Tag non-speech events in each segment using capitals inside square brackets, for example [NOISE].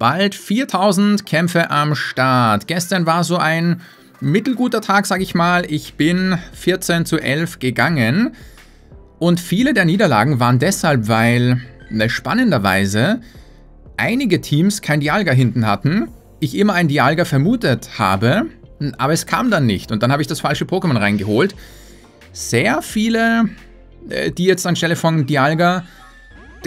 Bald 4000 Kämpfe am Start. Gestern war so ein mittelguter Tag, sag ich mal. Ich bin 14 zu 11 gegangen. Und viele der Niederlagen waren deshalb, weil ne, spannenderweise einige Teams kein Dialga hinten hatten. Ich immer ein Dialga vermutet habe, aber es kam dann nicht. Und dann habe ich das falsche Pokémon reingeholt. Sehr viele, äh, die jetzt anstelle von Dialga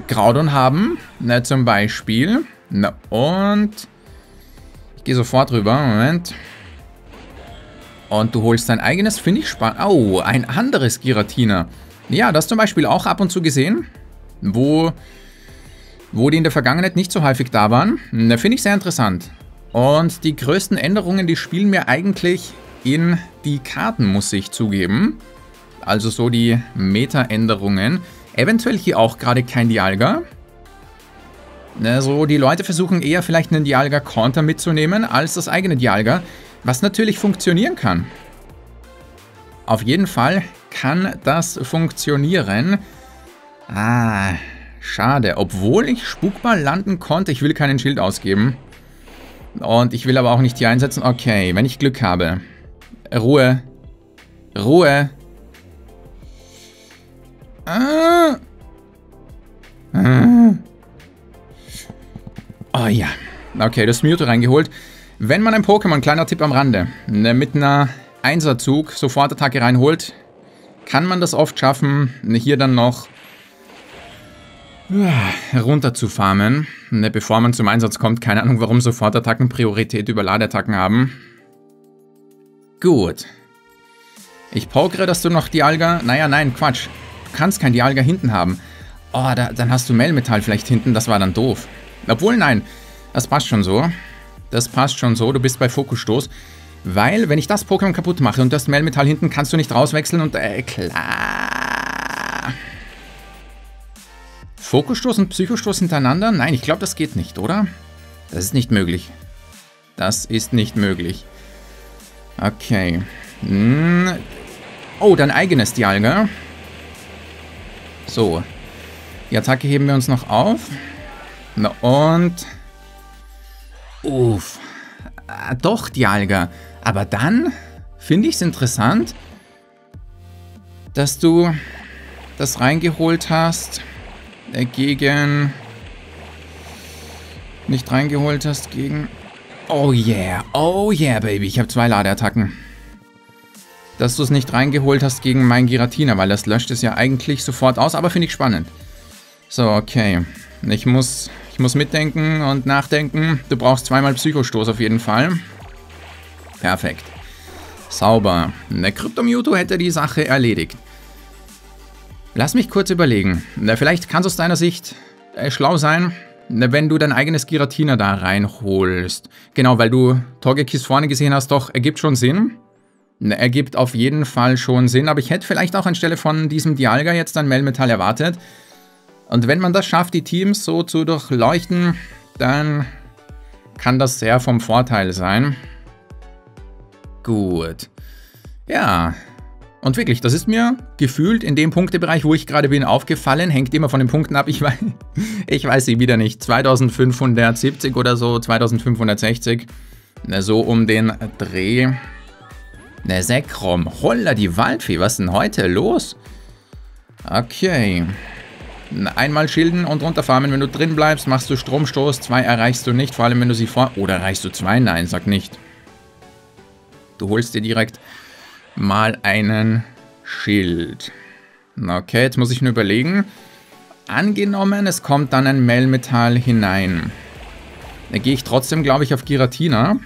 Graudon haben, ne, zum Beispiel. Na und ich gehe sofort rüber, Moment. Und du holst dein eigenes, finde ich spannend. Oh, ein anderes Giratina. Ja, das zum Beispiel auch ab und zu gesehen, wo, wo die in der Vergangenheit nicht so häufig da waren. Da finde ich sehr interessant. Und die größten Änderungen, die spielen mir eigentlich in die Karten, muss ich zugeben. Also so die Meta-Änderungen. Eventuell hier auch gerade kein Dialga. Also die Leute versuchen eher vielleicht einen Dialga Konter mitzunehmen als das eigene Dialga, was natürlich funktionieren kann. Auf jeden Fall kann das funktionieren. Ah, schade. Obwohl ich Spukball landen konnte, ich will keinen Schild ausgeben. Und ich will aber auch nicht hier einsetzen. Okay, wenn ich Glück habe. Ruhe. Ruhe. Ah. Ah. Oh ja. Okay, das Mewtwo reingeholt. Wenn man ein Pokémon, kleiner Tipp am Rande, ne, mit einer Einserzug Sofortattacke reinholt, kann man das oft schaffen, ne, hier dann noch äh, runter zu farmen, ne, bevor man zum Einsatz kommt. Keine Ahnung, warum Sofortattacken Priorität über Ladeattacken haben. Gut. Ich pokere, dass du noch Dialga... Naja, nein, Quatsch. Du kannst kein Dialga hinten haben. Oh, da, dann hast du Melmetall vielleicht hinten. Das war dann doof. Obwohl, nein, das passt schon so. Das passt schon so, du bist bei Fokusstoß. Weil, wenn ich das Pokémon kaputt mache und das Melmetall hinten, kannst du nicht rauswechseln und, äh, klar. Fokusstoß und Psychostoß hintereinander? Nein, ich glaube, das geht nicht, oder? Das ist nicht möglich. Das ist nicht möglich. Okay. Hm. Oh, dein eigenes Dialga. So. Die Attacke heben wir uns noch auf. Na und... Uff. Ah, doch, Dialga. Aber dann finde ich es interessant, dass du das reingeholt hast äh, gegen... Nicht reingeholt hast gegen... Oh yeah, oh yeah, Baby. Ich habe zwei Ladeattacken. Dass du es nicht reingeholt hast gegen mein Giratina, weil das löscht es ja eigentlich sofort aus, aber finde ich spannend. So, okay. Ich muss ich muss mitdenken und nachdenken. Du brauchst zweimal Psychostoß auf jeden Fall. Perfekt. Sauber. Der Krypto-Mewtwo hätte die Sache erledigt. Lass mich kurz überlegen. Vielleicht kann es aus deiner Sicht äh, schlau sein, wenn du dein eigenes Giratina da reinholst. Genau, weil du Togekis vorne gesehen hast, doch, ergibt schon Sinn. Ergibt auf jeden Fall schon Sinn, aber ich hätte vielleicht auch anstelle von diesem Dialga jetzt ein Melmetall erwartet. Und wenn man das schafft, die Teams so zu durchleuchten, dann kann das sehr vom Vorteil sein. Gut. Ja. Und wirklich, das ist mir gefühlt in dem Punktebereich, wo ich gerade bin, aufgefallen. Hängt immer von den Punkten ab. Ich weiß, [LAUGHS] ich weiß sie wieder nicht. 2570 oder so, 2560. So um den Dreh. Ne, Sekrom. Holla, die Waldfee. Was ist denn heute los? Okay. Einmal schilden und runterfarmen. Wenn du drin bleibst, machst du Stromstoß. Zwei erreichst du nicht, vor allem wenn du sie vor... Oder erreichst du zwei? Nein, sag nicht. Du holst dir direkt mal einen Schild. Okay, jetzt muss ich nur überlegen. Angenommen, es kommt dann ein Melmetall hinein. Da gehe ich trotzdem, glaube ich, auf Giratina.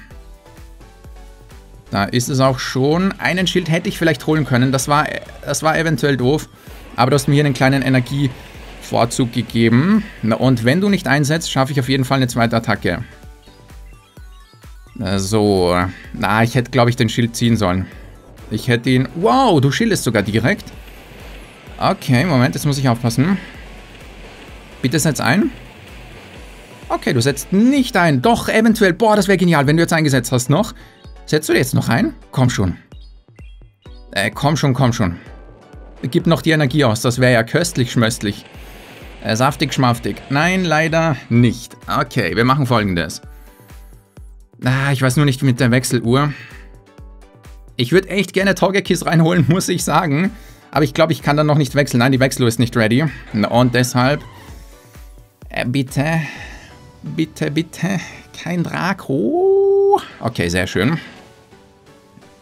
Da ist es auch schon. Einen Schild hätte ich vielleicht holen können. Das war, das war eventuell doof. Aber du hast mir hier einen kleinen Energie... Vorzug gegeben. Und wenn du nicht einsetzt, schaffe ich auf jeden Fall eine zweite Attacke. So. Na, ich hätte, glaube ich, den Schild ziehen sollen. Ich hätte ihn... Wow, du schildest sogar direkt. Okay, Moment, jetzt muss ich aufpassen. Bitte setz ein. Okay, du setzt nicht ein. Doch, eventuell. Boah, das wäre genial, wenn du jetzt eingesetzt hast noch. Setzt du jetzt noch ein? Komm schon. Äh, komm schon, komm schon. Gib noch die Energie aus. Das wäre ja köstlich schmöstlich. Äh, saftig, schmaftig. Nein, leider nicht. Okay, wir machen folgendes. Ah, ich weiß nur nicht mit der Wechseluhr. Ich würde echt gerne Togekiss reinholen, [LAUGHS] muss ich sagen. Aber ich glaube, ich kann dann noch nicht wechseln. Nein, die Wechseluhr ist nicht ready. Und deshalb... Äh, bitte... Bitte, bitte... Kein Draco. Okay, sehr schön.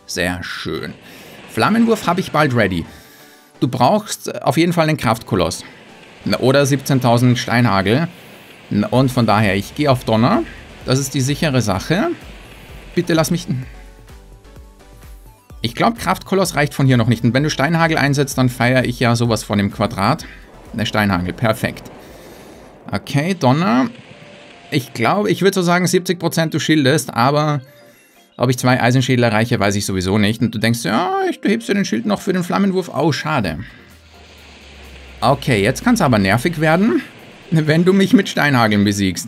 Sehr schön. Flammenwurf habe ich bald ready. Du brauchst auf jeden Fall einen Kraftkoloss. Oder 17.000 Steinhagel. Und von daher, ich gehe auf Donner. Das ist die sichere Sache. Bitte lass mich... Ich glaube, Kraftkoloss reicht von hier noch nicht. Und wenn du Steinhagel einsetzt, dann feiere ich ja sowas von dem Quadrat. Der Steinhagel, perfekt. Okay, Donner. Ich glaube, ich würde so sagen, 70% du schildest, aber ob ich zwei Eisenschädel erreiche, weiß ich sowieso nicht. Und du denkst, ja, du hebst dir den Schild noch für den Flammenwurf. Oh, schade. Okay, jetzt kann es aber nervig werden, wenn du mich mit Steinhageln besiegst.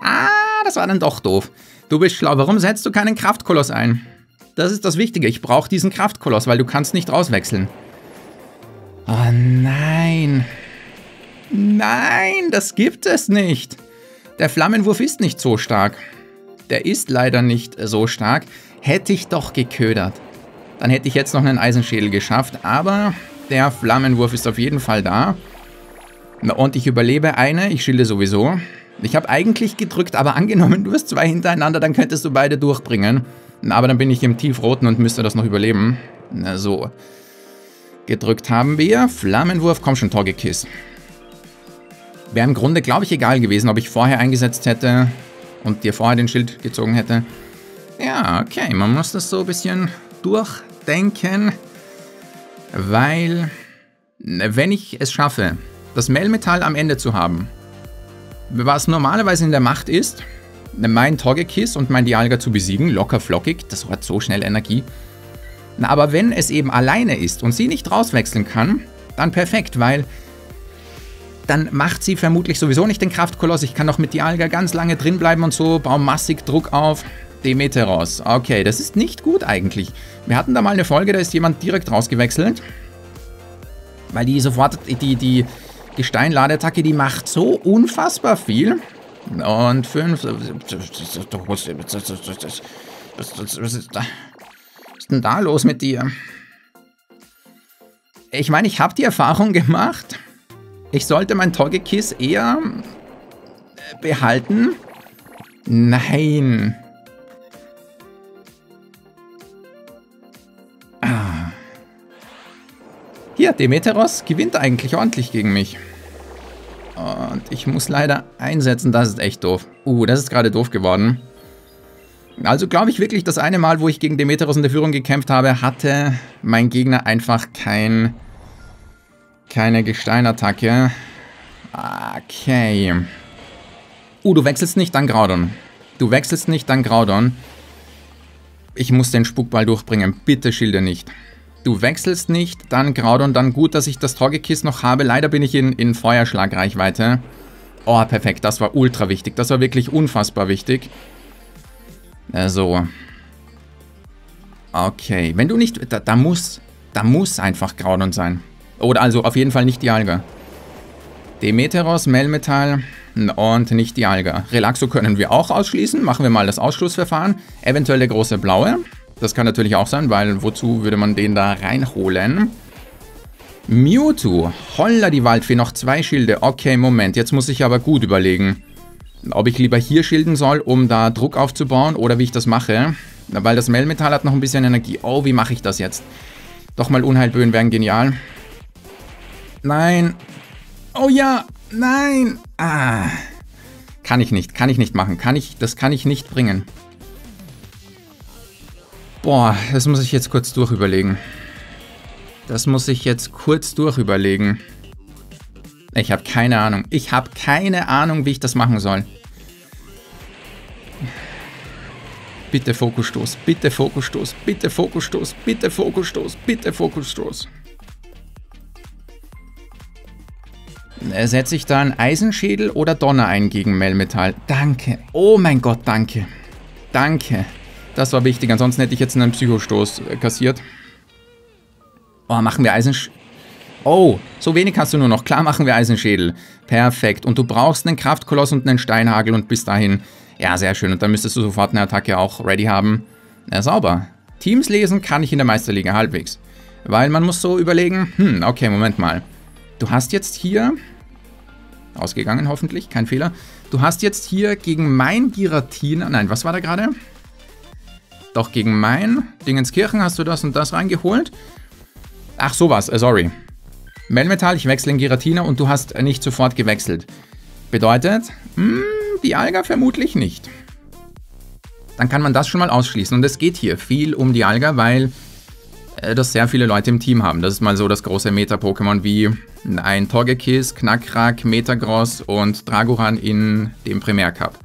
Ah, das war dann doch doof. Du bist schlau. Warum setzt du keinen Kraftkoloss ein? Das ist das Wichtige. Ich brauche diesen Kraftkoloss, weil du kannst nicht rauswechseln. Oh nein. Nein, das gibt es nicht. Der Flammenwurf ist nicht so stark. Der ist leider nicht so stark. Hätte ich doch geködert. Dann hätte ich jetzt noch einen Eisenschädel geschafft, aber der Flammenwurf ist auf jeden Fall da. Und ich überlebe eine, ich schilde sowieso. Ich habe eigentlich gedrückt, aber [LAUGHS] angenommen, du wirst zwei hintereinander, dann könntest du beide durchbringen. Aber dann bin ich im Tiefroten und müsste das noch überleben. Na so. Gedrückt haben wir. Flammenwurf, komm schon, Togekiss. Wäre im Grunde, glaube ich, egal gewesen, ob ich vorher eingesetzt hätte und dir vorher den Schild gezogen hätte. Ja, okay, man muss das so ein bisschen durchdenken, weil wenn ich es schaffe, das Melmetall am Ende zu haben, was normalerweise in der Macht ist, mein Togekiss und mein Dialga zu besiegen, locker flockig, das hat so schnell Energie. Aber wenn es eben alleine ist und sie nicht rauswechseln kann, dann perfekt, weil dann macht sie vermutlich sowieso nicht den Kraftkoloss. Ich kann noch mit Dialga ganz lange drin bleiben und so, baue massig Druck auf. Demeteros. Okay, das ist nicht gut eigentlich. Wir hatten da mal eine Folge, da ist jemand direkt rausgewechselt. Weil die sofort, die, die Gesteinladeattacke, die macht so unfassbar viel. Und fünf... Was ist denn da los mit dir? Ich meine, ich habe die Erfahrung gemacht, ich sollte mein Togekiss eher äh, behalten. Nein. Hier, Demeteros gewinnt eigentlich ordentlich gegen mich. Und ich muss leider einsetzen, das ist echt doof. Uh, das ist gerade doof geworden. Also glaube ich wirklich, das eine Mal, wo ich gegen Demeteros in der Führung gekämpft habe, hatte mein Gegner einfach kein keine Gesteinattacke. Okay. Uh, du wechselst nicht, dann Graudon. Du wechselst nicht, dann Graudon. Ich muss den Spukball durchbringen. Bitte schilde nicht. Du wechselst nicht, dann Graudon, dann gut, dass ich das Togekiss noch habe. Leider bin ich in, in Feuerschlagreichweite. Oh, perfekt. Das war ultra wichtig. Das war wirklich unfassbar wichtig. Äh, so. Okay. Wenn du nicht... Da, da muss... Da muss einfach Graudon sein. Oder also auf jeden Fall nicht die Alga. Demeteros, Melmetall und nicht die Alga. Relaxo können wir auch ausschließen. Machen wir mal das Ausschlussverfahren. Eventuell der große blaue. Das kann natürlich auch sein, weil wozu würde man den da reinholen? Mewtwo. Holla die Waldfee, noch zwei Schilde. Okay, Moment, jetzt muss ich aber gut überlegen. Ob ich lieber hier schilden soll, um da Druck aufzubauen oder wie ich das mache. Weil das Melmetall hat noch ein bisschen Energie. Oh, wie mache ich das jetzt? Doch mal Unheilböen wären genial. Nein. Oh ja. Nein. Ah. Kann ich nicht. Kann ich nicht machen. Kann ich. Das kann ich nicht bringen. Boah, das muss ich jetzt kurz durchüberlegen. Das muss ich jetzt kurz durchüberlegen. Ich habe keine Ahnung. Ich habe keine Ahnung, wie ich das machen soll. Bitte Fokusstoß, bitte Fokusstoß, bitte Fokusstoß, bitte Fokusstoß, bitte Fokusstoß. Setze ich dann Eisenschädel oder Donner ein gegen Melmetall? Danke. Oh mein Gott, danke. Danke. Das war wichtig, ansonsten hätte ich jetzt einen Psychostoß äh, kassiert. Oh, machen wir Eisensch... Oh, so wenig hast du nur noch. Klar machen wir Eisenschädel. Perfekt. Und du brauchst einen Kraftkoloss und einen Steinhagel und bis dahin... Ja, sehr schön. Und dann müsstest du sofort eine Attacke auch ready haben. Ja, sauber. Teams lesen kann ich in der Meisterliga halbwegs. Weil man muss so überlegen, hm, okay, Moment mal. Du hast jetzt hier... Ausgegangen hoffentlich, kein Fehler. Du hast jetzt hier gegen mein Giratina... Nein, was war da gerade? Doch, gegen mein Dingenskirchen hast du das und das reingeholt. Ach, sowas, äh, sorry. Melmetall, ich wechsle in Giratina und du hast nicht sofort gewechselt. Bedeutet, mh, hm, die Alga vermutlich nicht. Dann kann man das schon mal ausschließen. Und es geht hier viel um die Alga, weil äh, das sehr viele Leute im Team haben. Das ist mal so das große Meta-Pokémon wie ein Togekiss, Knackrak, Metagross und Dragoran in dem Primär Cup.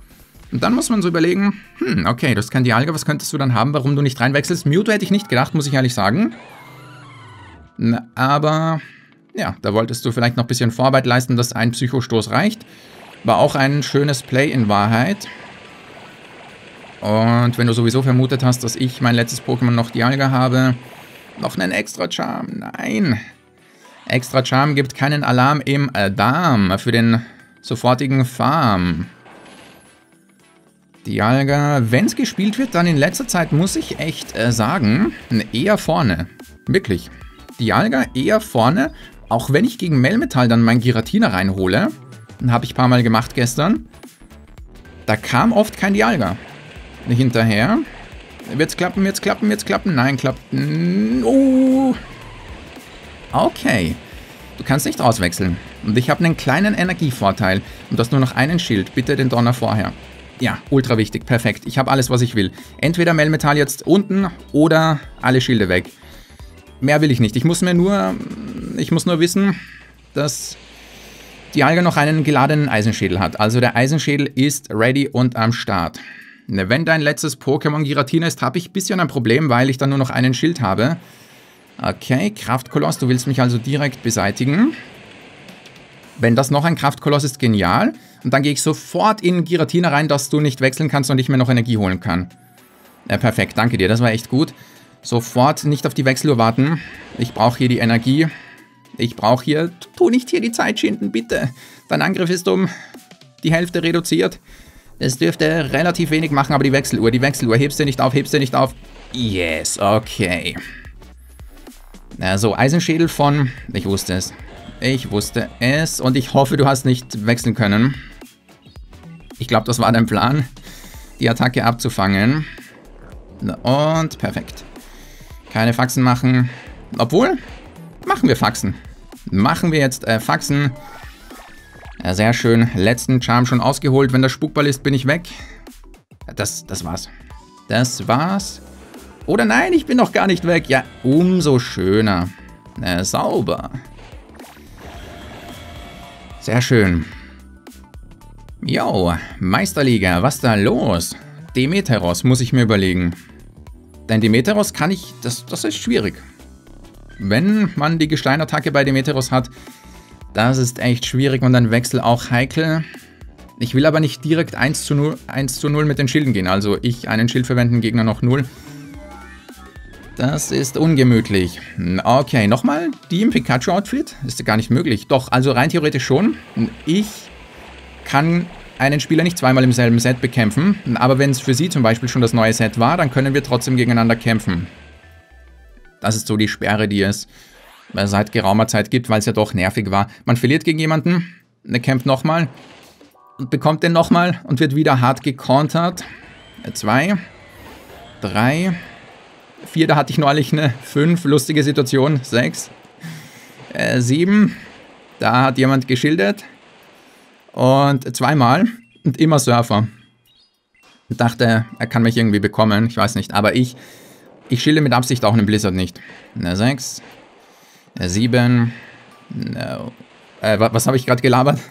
Und dann muss man so überlegen, hm, okay, das kann die Alga, was könntest du dann haben, warum du nicht reinwechselst? Mewtwo hätte ich nicht gedacht, muss ich ehrlich sagen. Aber ja, da wolltest du vielleicht noch ein bisschen Vorarbeit leisten, dass ein Psychostoß reicht. War auch ein schönes Play in Wahrheit. Und wenn du sowieso vermutet hast, dass ich mein letztes Pokémon noch Dialga habe, noch einen Extra Charm. Nein. Extra Charm gibt keinen Alarm im Darm für den sofortigen Farm. Dialga, wenn es gespielt wird, dann in letzter Zeit muss ich echt äh, sagen, eher vorne. Wirklich. Dialga eher vorne, auch wenn ich gegen Melmetall dann mein Giratina reinhole. Habe ich ein paar Mal gemacht gestern. Da kam oft kein Dialga. Hinterher. Wird's klappen, wird's klappen, wird's klappen? Nein, klappt. Oh. Okay. Du kannst nicht auswechseln. Und ich habe einen kleinen Energievorteil. Und du hast nur noch einen Schild. Bitte den Donner vorher. Ja, ultra wichtig. Perfekt. Ich habe alles, was ich will. Entweder Melmetall jetzt unten oder alle Schilde weg. Mehr will ich nicht. Ich muss mir nur... Ich muss nur wissen, dass die Alge noch einen geladenen Eisenschädel hat. Also der Eisenschädel ist ready und am Start. Wenn dein letztes Pokémon Giratina ist, habe ich ein bisschen ein Problem, weil ich dann nur noch einen Schild habe. Okay, Kraftkoloss, du willst mich also direkt beseitigen. Wenn das noch ein Kraftkoloss ist, genial. Und dann gehe ich sofort in Giratina rein, dass du nicht wechseln kannst und ich mir noch Energie holen kann. Ja, perfekt, danke dir, das war echt gut. Sofort nicht auf die Wechseluhr warten. Ich brauche hier die Energie. Ich brauche hier... Tu nicht hier die Zeit schinden, bitte. Dein Angriff ist um die Hälfte reduziert. Es dürfte relativ wenig machen, aber die Wechseluhr, die Wechseluhr, hebst du nicht auf, hebst du nicht auf. Yes, okay. Also, Eisenschädel von... Ich wusste es. Ich wusste es und ich hoffe, du hast nicht wechseln können. Ich glaube, das war dein Plan, die Attacke abzufangen. Und perfekt. Keine Faxen machen. Obwohl, machen wir Faxen. Machen wir jetzt äh, Faxen. Ja, sehr schön. Letzten Charm schon ausgeholt. Wenn der Spukball ist, bin ich weg. Das, das war's. Das war's. Oder nein, ich bin noch gar nicht weg. Ja, umso schöner. Äh, sauber. Sehr schön. Jo, Meisterliga, was da los? Demeteros muss ich mir überlegen. Denn Demeteros kann ich, das, das ist schwierig. Wenn man die Gesteinattacke bei Demeteros hat, das ist echt schwierig und ein Wechsel auch heikel. Ich will aber nicht direkt 1 zu 0, 1 zu 0 mit den Schilden gehen. Also ich einen Schild verwenden, Gegner noch 0. Das ist ungemütlich. Okay, nochmal die im Pikachu-Outfit? Ist gar nicht möglich. Doch, also rein theoretisch schon. Ich kann einen Spieler nicht zweimal im selben Set bekämpfen. Aber wenn es für sie zum Beispiel schon das neue Set war, dann können wir trotzdem gegeneinander kämpfen. Das ist so die Sperre, die es seit geraumer Zeit gibt, weil es ja doch nervig war. Man verliert gegen jemanden, er kämpft nochmal und bekommt den nochmal und wird wieder hart gekontert. Zwei, drei, vier, da hatte ich neulich eine fünf, lustige Situation, sechs, äh, sieben, da hat jemand geschildert und zweimal und immer Surfer. Ich dachte, er kann mich irgendwie bekommen, ich weiß nicht, aber ich, ich schilde mit Absicht auch einen Blizzard nicht. Eine sechs, 7. No. Äh, was habe ich gerade gelabert? [LAUGHS]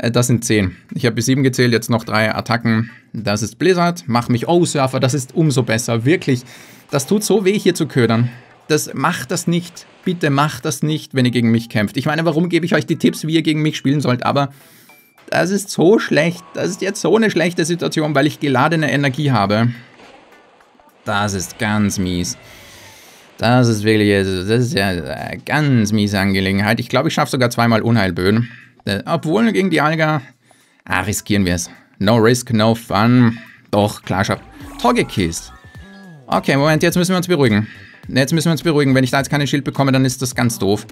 Äh, das sind 10. Ich habe bis 7 gezählt, jetzt noch 3 Attacken. Das ist Blizzard. Mach mich Oh, Surfer, das ist umso besser. Wirklich. Das tut so weh, hier zu ködern. Das macht das nicht. Bitte macht das nicht, wenn ihr gegen mich kämpft. Ich meine, warum gebe ich euch die Tipps, wie ihr gegen mich spielen sollt? Aber das ist so schlecht. Das ist jetzt so eine schlechte Situation, weil ich geladene Energie habe. Das ist ganz mies. Das ist wirklich, also, das ist ja eine ganz miese Angelegenheit. Ich glaube, ich schaffe sogar zweimal Unheilböen. Äh, obwohl gegen die Alga, ah, riskieren wir es. No risk, no fun. Doch, klar, schafft. Togekiss. Okay, Moment, jetzt müssen wir uns beruhigen. Jetzt müssen wir uns beruhigen. Wenn ich da jetzt keine Schild bekomme, dann ist das ganz doof.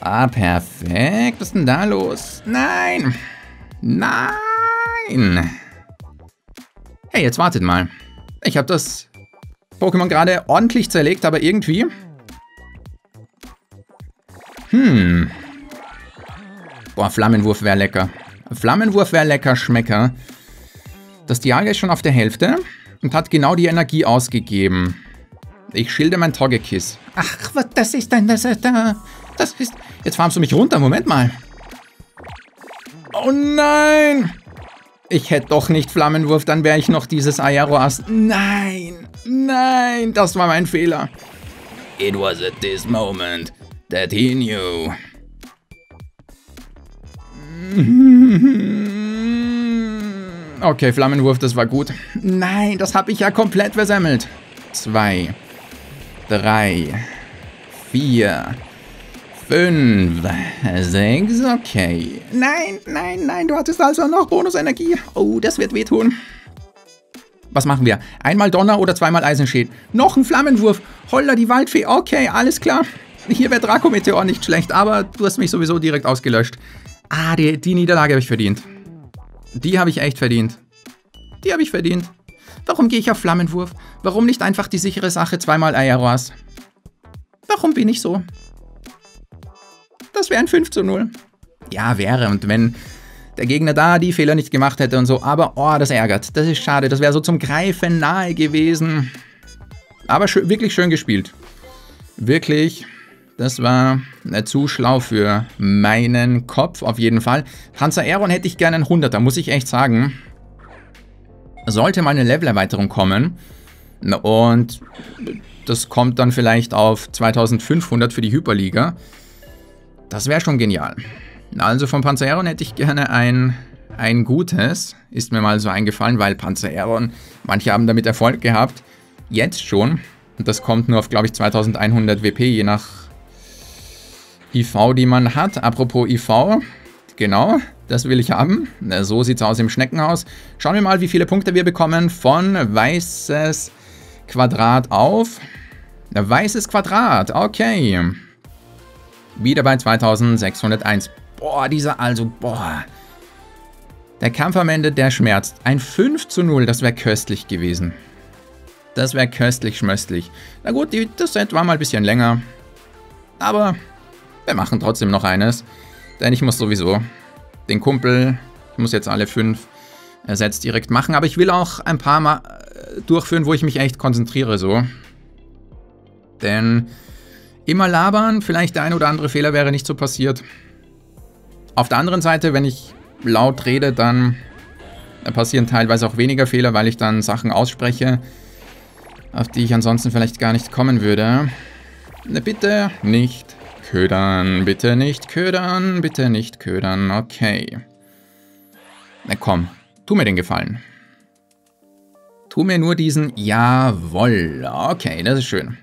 Ah, perfekt. Was ist denn da los? Nein. Nein. Hey, jetzt wartet mal. Ich habe das Pokémon gerade ordentlich zerlegt, aber irgendwie... Hm. Boah, Flammenwurf wäre lecker. Flammenwurf wäre lecker, Schmecker. Das Dialga ist schon auf der Hälfte und hat genau die Energie ausgegeben. Ich schilde mein Togekiss. Ach, was das ist denn das? Das ist... Jetzt farmst du mich runter, Moment mal. Oh nein! Ich hätte doch nicht Flammenwurf, dann wäre ich noch dieses Aeroas. Nein, nein, das war mein Fehler. It was at this moment that he knew. Okay, Flammenwurf, das war gut. Nein, das habe ich ja komplett versemmelt. Zwei, drei, vier, Fünf, sechs, okay. Nein, nein, nein, du hattest also noch Bonusenergie. Oh, das wird wehtun. Was machen wir? Einmal Donner oder zweimal Eisenschild? Noch ein Flammenwurf. Holla, die Waldfee. Okay, alles klar. Hier wäre Draco-Meteor nicht schlecht, aber du hast mich sowieso direkt ausgelöscht. Ah, die, die Niederlage habe ich verdient. Die habe ich echt verdient. Die habe ich verdient. Warum gehe ich auf Flammenwurf? Warum nicht einfach die sichere Sache zweimal Aeroas? Warum bin ich so? Das wäre ein 5 zu 0. Ja, wäre. Und wenn der Gegner da die Fehler nicht gemacht hätte und so. Aber, oh, das ärgert. Das ist schade. Das wäre so zum Greifen nahe gewesen. Aber schön, wirklich schön gespielt. Wirklich. Das war zu schlau für meinen Kopf, auf jeden Fall. Panzer Aeron hätte ich gerne einen 100er, muss ich echt sagen. Sollte mal eine Levelerweiterung kommen. Und das kommt dann vielleicht auf 2500 für die Hyperliga. Das wäre schon genial. Also von Panzereron hätte ich gerne ein, ein gutes. Ist mir mal so eingefallen, weil Panzereron, manche haben damit Erfolg gehabt. Jetzt schon. Und das kommt nur auf, glaube ich, 2100 WP, je nach IV, die man hat. Apropos IV, genau, das will ich haben. So sieht es aus im Schneckenhaus. Schauen wir mal, wie viele Punkte wir bekommen von weißes Quadrat auf. Weißes Quadrat, okay. Wieder bei 2601. Boah, dieser also, boah. Der Kampf am Ende, der schmerzt. Ein 5 zu 0, das wäre köstlich gewesen. Das wäre köstlich schmöstlich. Na gut, die, das Set war mal ein bisschen länger. Aber wir machen trotzdem noch eines. Denn ich muss sowieso den Kumpel, ich muss jetzt alle fünf Sets direkt machen. Aber ich will auch ein paar Mal äh, durchführen, wo ich mich echt konzentriere so. Denn Immer labern, vielleicht der ein oder andere Fehler wäre nicht so passiert. Auf der anderen Seite, wenn ich laut rede, dann passieren teilweise auch weniger Fehler, weil ich dann Sachen ausspreche, auf die ich ansonsten vielleicht gar nicht kommen würde. Ne, bitte nicht ködern, bitte nicht ködern, bitte nicht ködern, okay. Na komm, tu mir den Gefallen. Tu mir nur diesen Jawoll. Okay, das ist schön.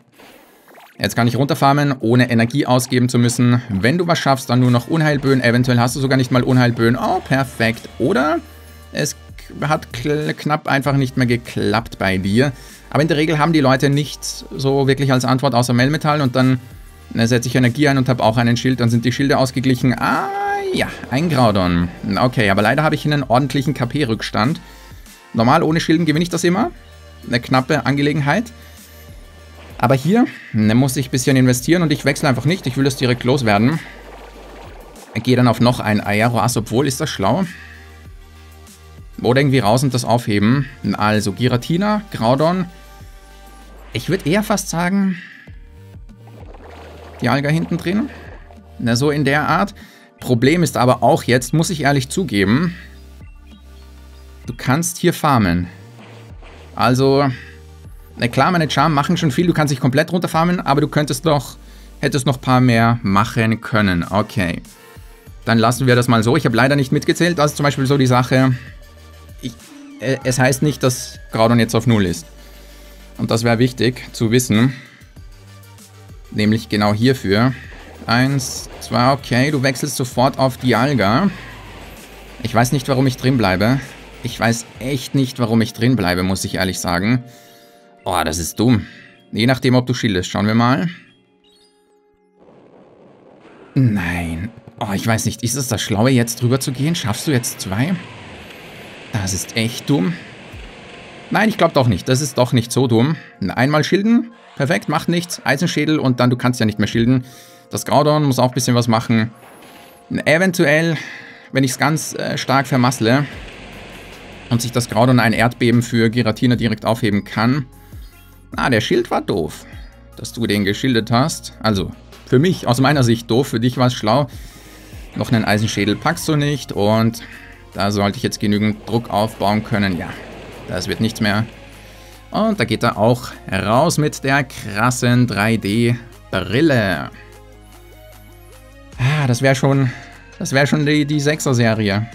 Jetzt kann ich runterfarmen, ohne Energie ausgeben zu müssen. Wenn du was schaffst, dann nur noch Unheilböen. Eventuell hast du sogar nicht mal Unheilböen. Oh, perfekt. Oder es hat knapp einfach nicht mehr geklappt bei dir. Aber in der Regel haben die Leute nichts so wirklich als Antwort außer Melmetall und dann setze ich Energie ein und habe auch einen Schild. Dann sind die Schilde ausgeglichen. Ah, ja, ein Graudon. Okay, aber leider habe ich einen ordentlichen KP-Rückstand. Normal ohne Schilden gewinne ich das immer. Eine knappe Angelegenheit. Aber hier ne, muss ich ein bisschen investieren und ich wechsle einfach nicht. Ich will das direkt loswerden. Gehe dann auf noch ein Aeroas, obwohl, ist das schlau? Oder irgendwie raus und das aufheben. Also, Giratina, Graudon. Ich würde eher fast sagen, die Alga hinten drin. Na, so in der Art. Problem ist aber auch jetzt, muss ich ehrlich zugeben, du kannst hier farmen. Also, na klar, meine Charm machen schon viel, du kannst dich komplett runterfarmen, aber du könntest doch, hättest noch ein paar mehr machen können. Okay. Dann lassen wir das mal so. Ich habe leider nicht mitgezählt. Das ist zum Beispiel so die Sache. Ich, äh, es heißt nicht, dass Graudon jetzt auf Null ist. Und das wäre wichtig zu wissen. Nämlich genau hierfür. Eins, zwei, okay, du wechselst sofort auf Dialga. Ich weiß nicht, warum ich drin bleibe. Ich weiß echt nicht, warum ich drin bleibe, muss ich ehrlich sagen. Oh, das ist dumm. Je nachdem, ob du schildest. Schauen wir mal. Nein. Oh, ich weiß nicht. Ist es das Schlaue, jetzt drüber zu gehen? Schaffst du jetzt zwei? Das ist echt dumm. Nein, ich glaube doch nicht. Das ist doch nicht so dumm. Einmal schilden. Perfekt, macht nichts. Eisenschädel und dann, du kannst ja nicht mehr schilden. Das Graudon muss auch ein bisschen was machen. Eventuell, wenn ich es ganz äh, stark vermassle und sich das Graudon ein Erdbeben für Giratina direkt aufheben kann. Ah, der Schild war doof, dass du den geschildert hast. Also, für mich, aus meiner Sicht doof, für dich war es schlau. Noch einen Eisenschädel packst du nicht und da sollte ich jetzt genügend Druck aufbauen können. Ja, das wird nichts mehr. Und da geht er auch raus mit der krassen 3D-Brille. Ah, das wäre schon, das wäre schon die, die 6er-Serie.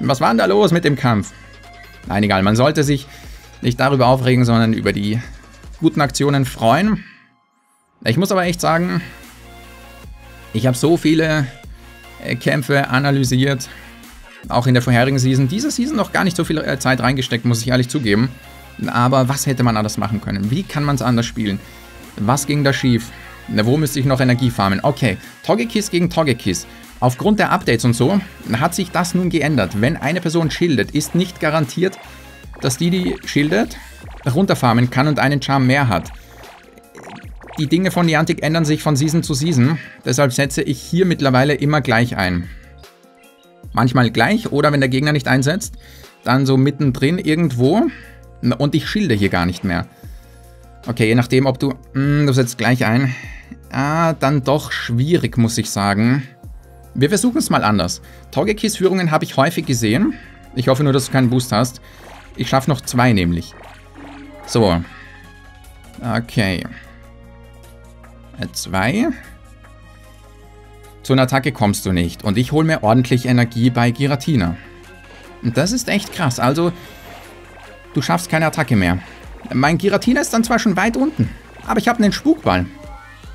Was war denn da los mit dem Kampf? Nein, egal, man sollte sich nicht darüber aufregen, sondern über die guten Aktionen freuen. Ich muss aber echt sagen, ich habe so viele äh, Kämpfe analysiert, auch in der vorherigen Season. Diese Season noch gar nicht so viel äh, Zeit reingesteckt, muss ich ehrlich zugeben. Aber was hätte man anders machen können? Wie kann man es anders spielen? Was ging da schief? Na, wo müsste ich noch Energie farmen? Okay, Togekiss gegen Togekiss. Aufgrund der Updates und so hat sich das nun geändert. Wenn eine Person schildet, ist nicht garantiert, dass die, die schildet, runterfarmen kann und einen Charm mehr hat. Die Dinge von Niantic ändern sich von Season zu Season, deshalb setze ich hier mittlerweile immer gleich ein. Manchmal gleich oder wenn der Gegner nicht einsetzt, dann so mittendrin irgendwo und ich schilde hier gar nicht mehr. Okay, je nachdem, ob du... Mh, hm, du setzt gleich ein. Ah, dann doch schwierig, muss ich sagen. Wir versuchen es mal anders. Togekis-Führungen habe ich häufig gesehen. Ich hoffe nur, dass du keinen Boost hast. Ich schaffe noch zwei nämlich. So. Okay. Äh, zwei. Zu einer Attacke kommst du nicht. Und ich hole mir ordentlich Energie bei Giratina. Und das ist echt krass. Also, du schaffst keine Attacke mehr. Mein Giratina ist dann zwar schon weit unten, aber ich habe einen Spukball.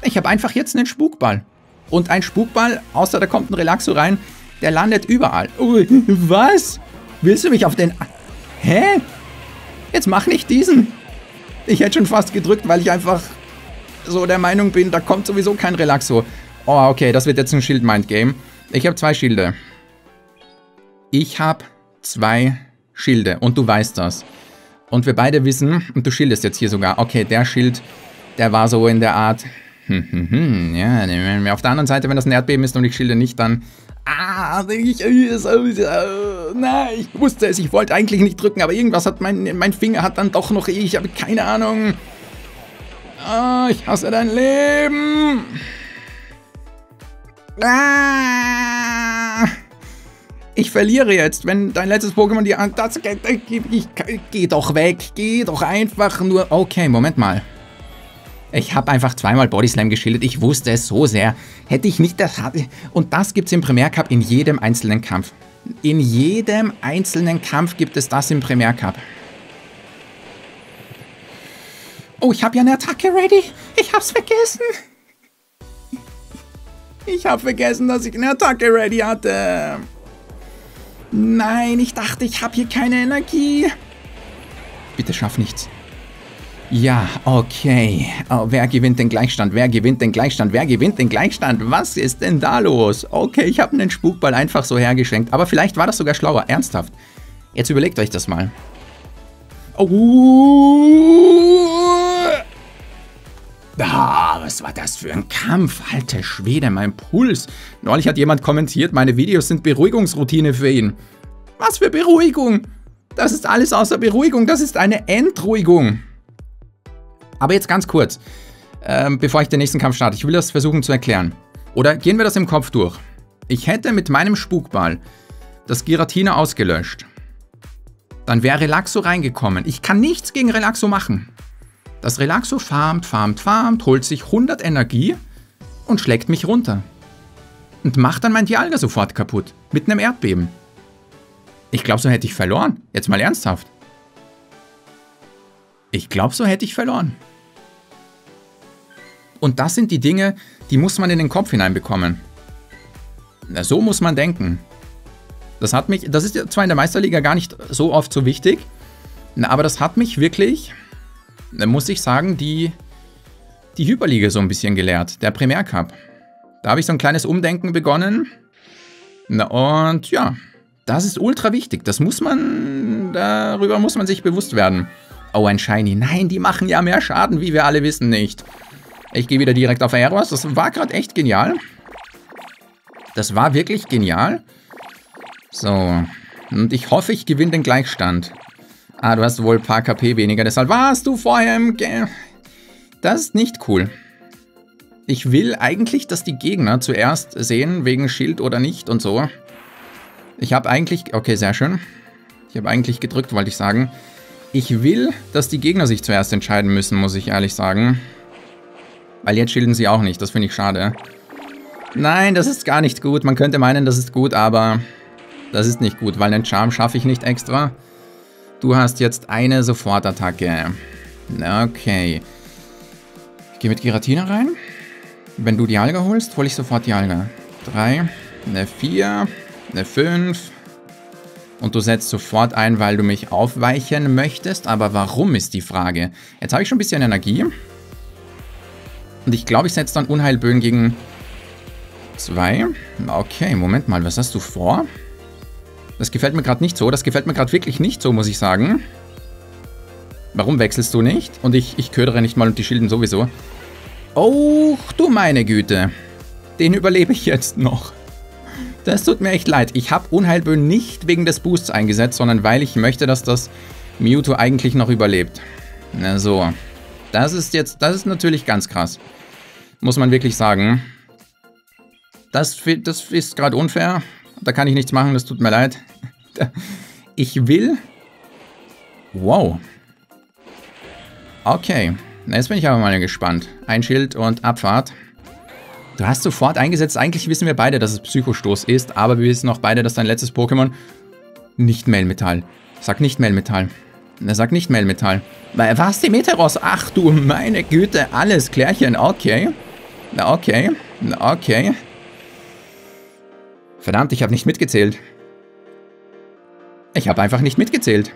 Ich habe einfach jetzt einen Spukball. Und ein Spukball, außer da kommt ein Relaxo rein, der landet überall. [LAUGHS] Was? Willst du mich auf den... Hä? Jetzt mach nicht diesen. Ich hätte schon fast gedrückt, weil ich einfach so der Meinung bin, da kommt sowieso kein Relaxo. Oh, okay, das wird jetzt ein Schild-Mind-Game. Ich habe zwei Schilde. Ich habe zwei Schilde und du weißt das. Und wir beide wissen, und du schildest jetzt hier sogar, okay, der Schild, der war so in der Art, hm, hm, hm, ja, auf der anderen Seite, wenn das ein Erdbeben ist und ich schilde nicht, dann, ah, ich, nein, ich wusste es, ich wollte eigentlich nicht drücken, aber irgendwas hat, mein, mein Finger hat dann doch noch, ich habe keine Ahnung. Ah, ich hasse dein Leben. Ah. Ich verliere jetzt, wenn dein letztes Pokémon die... Das, ich, ich, geh doch weg, geh doch einfach nur... Okay, Moment mal. Ich habe einfach zweimal Bodyslam geschildert. Ich wusste es so sehr. Hätte ich nicht das... Und das gibt es im Premier Cup in jedem einzelnen Kampf. In jedem einzelnen Kampf gibt es das im Premier Cup. Oh, ich habe ja eine Attacke ready. Ich hab's vergessen. Ich habe vergessen, dass ich eine Attacke ready hatte. Nein, ich dachte, ich habe hier keine Energie. Bitte schaff nichts. Ja, okay. Oh, wer gewinnt den Gleichstand? Wer gewinnt den Gleichstand? Wer gewinnt den Gleichstand? Was ist denn da los? Okay, ich habe einen Spukball einfach so hergeschenkt. Aber vielleicht war das sogar schlauer. Ernsthaft. Jetzt überlegt euch das mal. Oh. Ah, was war das für ein Kampf? Alter Schwede, mein Puls. Neulich hat jemand kommentiert, meine Videos sind Beruhigungsroutine für ihn. Was für Beruhigung? Das ist alles außer Beruhigung, das ist eine Entruhigung. Aber jetzt ganz kurz, ähm, bevor ich den nächsten Kampf starte. Ich will das versuchen zu erklären. Oder gehen wir das im Kopf durch. Ich hätte mit meinem Spukball das Giratina ausgelöscht. Dann wäre Relaxo reingekommen. Ich kann nichts gegen Relaxo machen. Das Relaxo farmt, farmt, farmt, holt sich 100 Energie und schlägt mich runter. Und macht dann mein Dialga sofort kaputt. Mit einem Erdbeben. Ich glaube, so hätte ich verloren. Jetzt mal ernsthaft. Ich glaube, so hätte ich verloren. Und das sind die Dinge, die muss man in den Kopf hineinbekommen. So muss man denken. Das hat mich, das ist zwar in der Meisterliga gar nicht so oft so wichtig, aber das hat mich wirklich, muss ich sagen, die, die Hyperliga so ein bisschen gelehrt, der Premier Cup. Da habe ich so ein kleines Umdenken begonnen. Und ja, das ist ultra wichtig. Das muss man, darüber muss man sich bewusst werden. Oh, ein Shiny. Nein, die machen ja mehr Schaden, wie wir alle wissen, nicht. Ich gehe wieder direkt auf Aeros. Das war gerade echt genial. Das war wirklich genial. So. Und ich hoffe, ich gewinne den Gleichstand. Ah, du hast wohl ein paar KP weniger. Deshalb warst du vorher im... Ge das ist nicht cool. Ich will eigentlich, dass die Gegner zuerst sehen, wegen Schild oder nicht und so. Ich habe eigentlich... Okay, sehr schön. Ich habe eigentlich gedrückt, wollte ich sagen. Ich will, dass die Gegner sich zuerst entscheiden müssen, muss ich ehrlich sagen. Weil jetzt schilden sie auch nicht. Das finde ich schade. Nein, das ist gar nicht gut. Man könnte meinen, das ist gut, aber das ist nicht gut, weil einen Charm schaffe ich nicht extra. Du hast jetzt eine Sofortattacke. Okay. Ich gehe mit Giratina rein. Wenn du die Alga holst, hole ich sofort die Alga. Drei, eine vier, eine fünf. Und du setzt sofort ein, weil du mich aufweichen möchtest. Aber warum ist die Frage? Jetzt habe ich schon ein bisschen Energie. Und ich glaube, ich setze dann Unheilböen gegen zwei. Okay, Moment mal, was hast du vor? Das gefällt mir gerade nicht so. Das gefällt mir gerade wirklich nicht so, muss ich sagen. Warum wechselst du nicht? Und ich, ich ködere nicht mal und die schilden sowieso. Oh, du meine Güte. Den überlebe ich jetzt noch. Das tut mir echt leid. Ich habe Unheilböen nicht wegen des Boosts eingesetzt, sondern weil ich möchte, dass das Mewtwo eigentlich noch überlebt. Na so. Das ist jetzt, das ist natürlich ganz krass. Muss man wirklich sagen. Das, das ist gerade unfair. Da kann ich nichts machen, das tut mir leid. [LAUGHS] Ich will... Wow. Okay. Jetzt bin ich aber mal gespannt. Ein Schild und Abfahrt. Du hast sofort eingesetzt. Eigentlich wissen wir beide, dass es Psychostoß ist, aber wir wissen auch beide, dass dein letztes Pokémon nicht Mailmetall. Sag nicht Mailmetall. Er sagt nicht Mailmetall. Was, die Meteros? Ach du meine Güte, alles klärchen. Okay. Okay. Okay. Verdammt, ich habe nicht mitgezählt. Ich habe einfach nicht mitgezählt.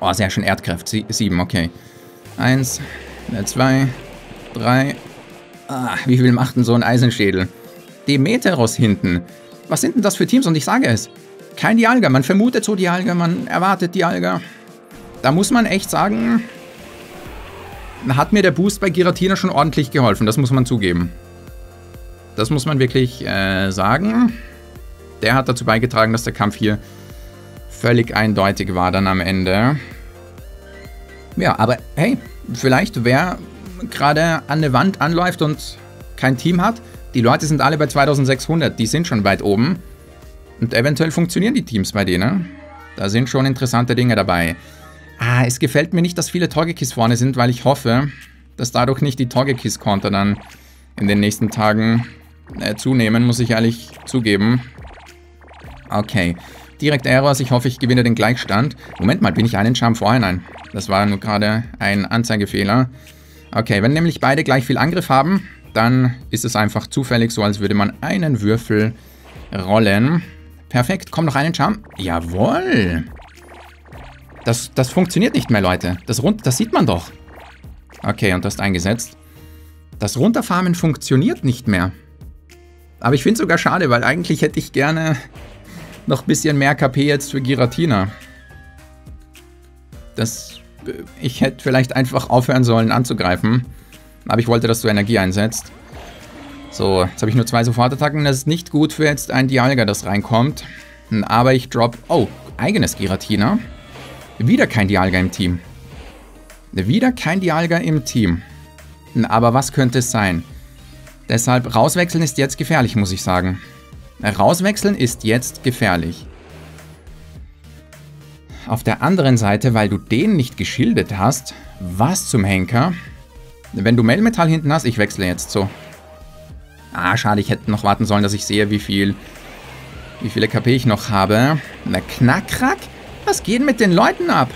Oh, sehr schön. Erdkraft. Sie sieben, okay. Eins, zwei, drei. Ah, wie viel macht denn so ein Eisenschädel? Demeteros hinten. Was sind denn das für Teams? Und ich sage es. Kein Dialga. Man vermutet so Dialga, man erwartet Dialga. Da muss man echt sagen, hat mir der Boost bei Giratina schon ordentlich geholfen. Das muss man zugeben. Das muss man wirklich äh, sagen. Der hat dazu beigetragen, dass der Kampf hier völlig eindeutig war dann am Ende. Ja, aber hey, vielleicht wer gerade an eine Wand anläuft und kein Team hat, die Leute sind alle bei 2600, die sind schon weit oben. Und eventuell funktionieren die Teams bei denen. Da sind schon interessante Dinge dabei. Ah, es gefällt mir nicht, dass viele Togekis vorne sind, weil ich hoffe, dass dadurch nicht die Togekis-Konter dann in den nächsten Tagen äh, zunehmen, muss ich ehrlich zugeben. Okay. Direkt Errors, ich hoffe, ich gewinne den Gleichstand. Moment mal, bin ich einen Charme vorhinein? Das war nur gerade ein Anzeigefehler. Okay, wenn nämlich beide gleich viel Angriff haben, dann ist es einfach zufällig so, als würde man einen Würfel rollen. Perfekt, komm noch einen Charme. Jawohl. Das, das funktioniert nicht mehr, Leute. Das, das sieht man doch. Okay, und das ist eingesetzt. Das Runterfarmen funktioniert nicht mehr. Aber ich finde es sogar schade, weil eigentlich hätte ich gerne noch ein bisschen mehr KP jetzt für Giratina. Das... Ich hätte vielleicht einfach aufhören sollen anzugreifen. Aber ich wollte, dass du Energie einsetzt. So, jetzt habe ich nur zwei Sofortattacken. Das ist nicht gut für jetzt ein Dialga, das reinkommt. Aber ich drop... Oh, eigenes Giratina. Wieder kein Dialga im Team. Wieder kein Dialga im Team. Aber was könnte es sein? Deshalb rauswechseln ist jetzt gefährlich, muss ich sagen. Rauswechseln ist jetzt gefährlich. Auf der anderen Seite, weil du den nicht geschildert hast, was zum Henker? Wenn du Melmetall hinten hast, ich wechsle jetzt so. Ah, schade, ich hätte noch warten sollen, dass ich sehe, wie viel, wie viele KP ich noch habe. Na, Knackrack? Was geht mit den Leuten ab?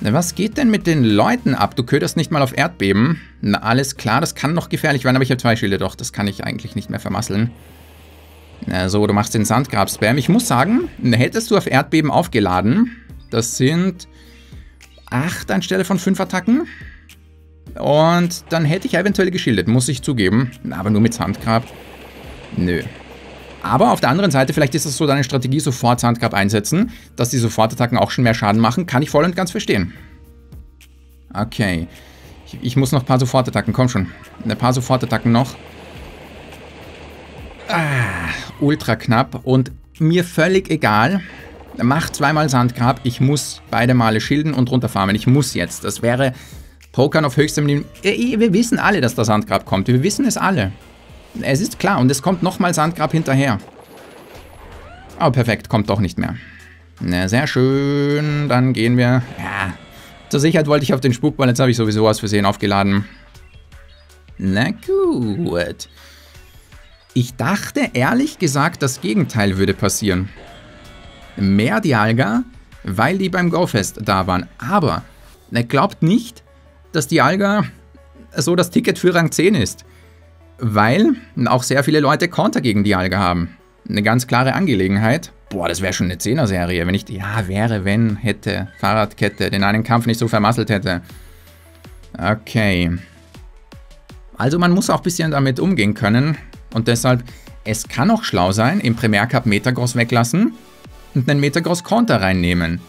Was geht denn mit den Leuten ab? Du köderst nicht mal auf Erdbeben. Na, alles klar, das kann noch gefährlich werden, aber ich habe zwei Schilde. Doch, das kann ich eigentlich nicht mehr vermasseln. Na, so, du machst den Sandgrab-Spam. Ich muss sagen, hättest du auf Erdbeben aufgeladen, das sind 8 anstelle von 5 Attacken. Und dann hätte ich eventuell geschildert, muss ich zugeben. Aber nur mit Sandgrab. Nö. Aber auf der anderen Seite, vielleicht ist das so deine Strategie, sofort Sandgrab einsetzen, dass die Sofortattacken auch schon mehr Schaden machen, kann ich voll und ganz verstehen. Okay. Ich, ich muss noch ein paar Sofortattacken, komm schon. Ein paar Sofortattacken noch. Ah, ultra knapp und mir völlig egal. Mach zweimal Sandgrab, ich muss beide Male schilden und runterfarmen. Ich muss jetzt. Das wäre Pokern auf höchstem Niveau. Wir wissen alle, dass der Sandgrab kommt. Wir wissen es alle. Es ist klar und es kommt nochmal Sandgrab hinterher. Aber perfekt, kommt doch nicht mehr. Na, sehr schön. Dann gehen wir... Ja, zur Sicherheit wollte ich auf den Spukball. Jetzt habe ich sowieso aus Versehen aufgeladen. Na gut. Ich dachte ehrlich gesagt, das Gegenteil würde passieren. Mehr Dialga, weil die beim Go-Fest da waren. Aber er glaubt nicht, dass Dialga so das Ticket für Rang 10 ist weil auch sehr viele Leute Konter gegen die Alge haben. Eine ganz klare Angelegenheit. Boah, das wäre schon eine 10er-Serie, wenn ich, ja, wäre, wenn, hätte, Fahrradkette, den einen Kampf nicht so vermasselt hätte. Okay. Also man muss auch ein bisschen damit umgehen können und deshalb, es kann auch schlau sein, im Primärcup Metagross weglassen und einen Metagross Konter reinnehmen.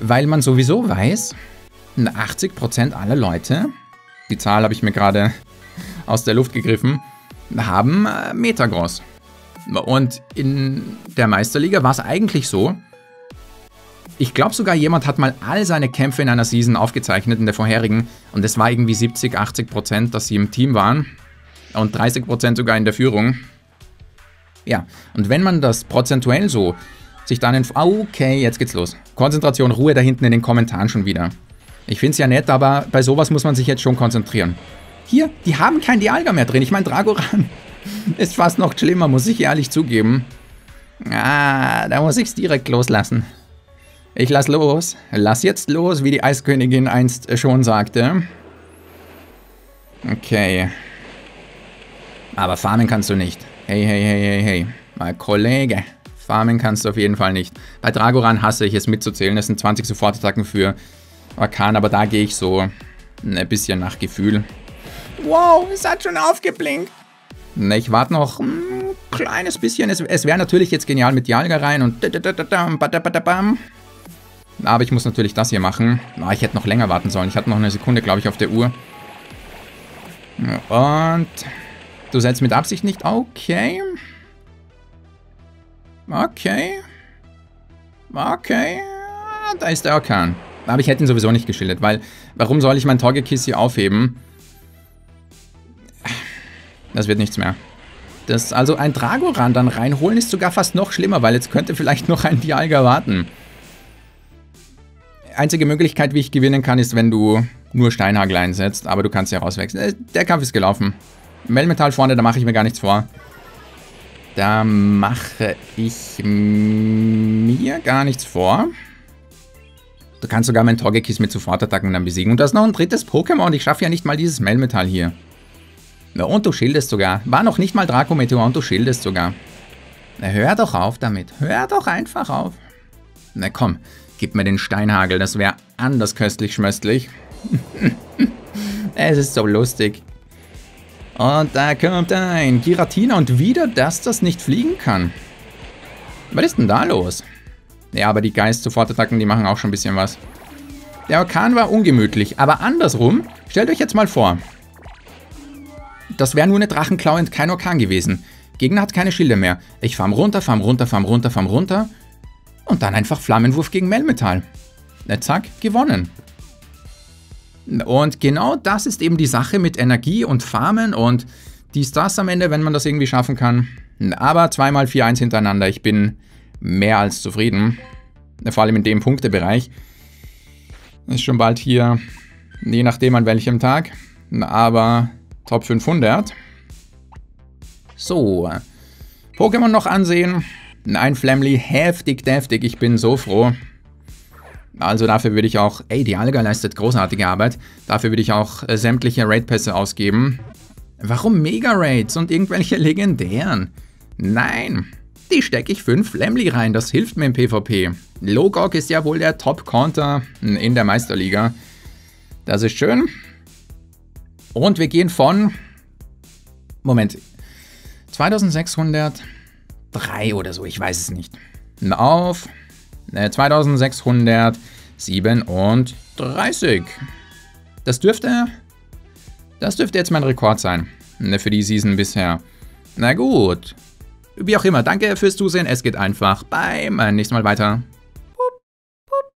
Weil man sowieso weiß, 80% aller Leute, die Zahl habe ich mir gerade aus der Luft gegriffen, haben äh, Metagross. Und in der Meisterliga war es eigentlich so, ich glaube sogar jemand hat mal all seine Kämpfe in einer Season aufgezeichnet, in der vorherigen, und es war irgendwie 70, 80 Prozent, dass sie im Team waren und 30 Prozent sogar in der Führung. Ja, und wenn man das prozentuell so sich dann in... Okay, jetzt geht's los. Konzentration, Ruhe da hinten in den Kommentaren schon wieder. Ich finde es ja nett, aber bei sowas muss man sich jetzt schon konzentrieren. Hier, die haben kein Dialga mehr drin. Ich meine, Dragoran [LAUGHS] ist fast noch schlimmer, muss ich ehrlich zugeben. Ah, da muss ich es direkt loslassen. Ich lass los. Lass jetzt los, wie die Eiskönigin einst schon sagte. Okay. Aber farmen kannst du nicht. Hey, hey, hey, hey, hey. Mein Kollege. Farmen kannst du auf jeden Fall nicht. Bei Dragoran hasse ich es mitzuzählen. Das sind 20 Sofortattacken für Orkan, aber da gehe ich so ein bisschen nach Gefühl. Wow, es hat schon aufgeblinkt. Ich warte noch ein kleines bisschen. Es, es wäre natürlich jetzt genial mit Dialga rein und... Aber ich muss natürlich das hier machen. Oh, ich hätte noch länger warten sollen. Ich hatte noch eine Sekunde, glaube ich, auf der Uhr. Und... Du setzt mit Absicht nicht. Okay. Okay. Okay. Da ist der Orkan. Aber ich hätte ihn sowieso nicht geschildert, weil... Warum soll ich mein Togekiss hier aufheben? Das wird nichts mehr. Das, also ein Dragoran dann reinholen ist sogar fast noch schlimmer, weil jetzt könnte vielleicht noch ein Dialga warten. Einzige Möglichkeit, wie ich gewinnen kann, ist, wenn du nur Steinhagel einsetzt, aber du kannst ja rauswechseln. Äh, der Kampf ist gelaufen. Melmetall vorne, da mache ich mir gar nichts vor. Da mache ich mir gar nichts vor. Du kannst sogar meinen Torgekiss mit Sofortattacken dann besiegen. Und da ist noch ein drittes Pokémon. Ich schaffe ja nicht mal dieses Melmetall hier. Ja, und du schildest sogar. War noch nicht mal Draco Meteor und du schildest sogar. Na, hör doch auf damit. Hör doch einfach auf. Na komm, gib mir den Steinhagel. Das wäre anders köstlich schmöstlich. [LAUGHS] es ist so lustig. Und da kommt ein Giratina und wieder, dass das nicht fliegen kann. Was ist denn da los? Ja, aber die Geist-Sofortattacken, die machen auch schon ein bisschen was. Der Orkan war ungemütlich, aber andersrum, stellt euch jetzt mal vor, das wäre nur eine Drachenklau und kein Orkan gewesen. Gegner hat keine Schilde mehr. Ich farm runter, farm runter, farm runter, farm runter. Und dann einfach Flammenwurf gegen Melmetall. Na zack, gewonnen. Und genau das ist eben die Sache mit Energie und Farmen und dies, das am Ende, wenn man das irgendwie schaffen kann. Aber zweimal 4-1 hintereinander, ich bin mehr als zufrieden. Vor allem in dem Punktebereich. Ist schon bald hier, je nachdem an welchem Tag. Aber Top 500. So. Pokémon noch ansehen. Nein, Flamly, heftig, deftig. Ich bin so froh. Also dafür würde ich auch, ey, die Alga leistet großartige Arbeit. Dafür würde ich auch äh, sämtliche Raid-Pässe ausgeben. Warum Mega-Raids und irgendwelche legendären? Nein, die stecke ich 5 Lemli rein, das hilft mir im PvP. Logok ist ja wohl der Top-Counter in der Meisterliga. Das ist schön. Und wir gehen von... Moment. 2603 oder so, ich weiß es nicht. Auf 2637. Das dürfte... Das dürfte jetzt mein Rekord sein. Ne, für die Season bisher. Na gut. Wie auch immer, danke fürs Zusehen. Es geht einfach beim nächsten Mal weiter.